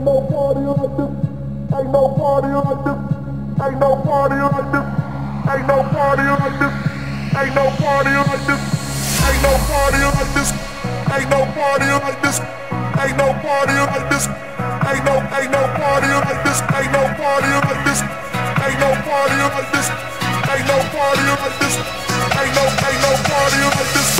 Ain't no party like this. Ain't no party like this. Ain't no party like this. Ain't no party like this. Ain't no party like this. Ain't no party like this. Ain't no party like this. Ain't no party like this. Ain't no ain't no party like this. Ain't no party like this. Ain't no party like this. Ain't no party like this. Ain't no ain't no party like this.